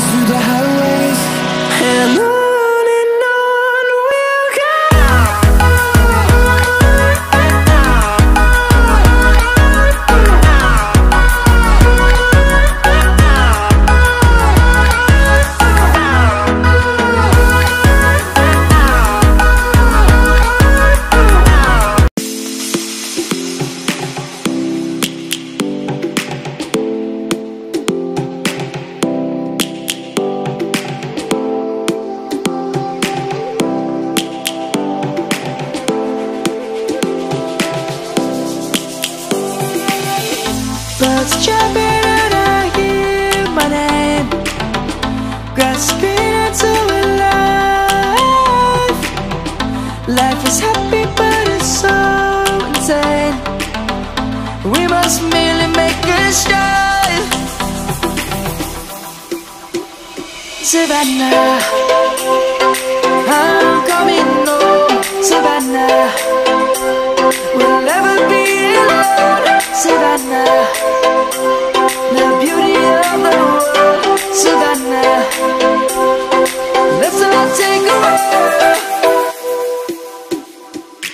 through the Bugs jumping and I hear my name. Grasping into a life. Life is happy but it's so insane. We must merely make a start Savannah.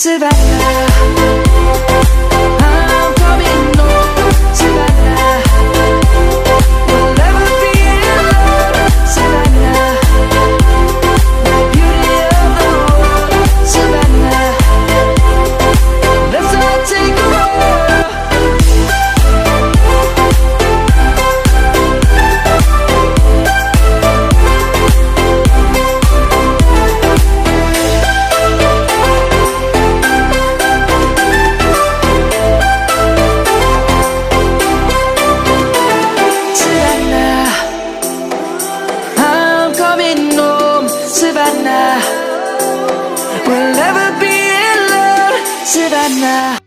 survivor. Savannah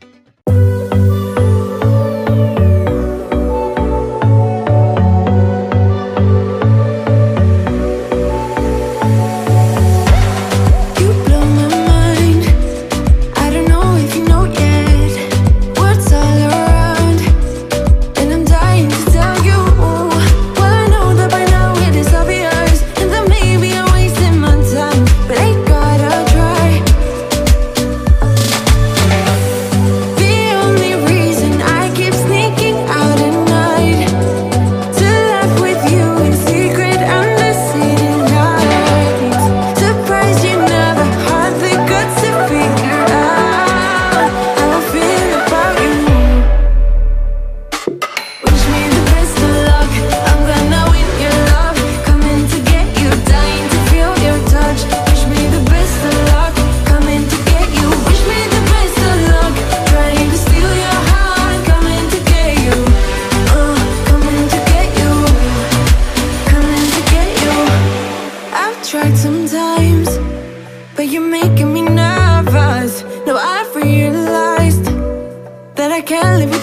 belli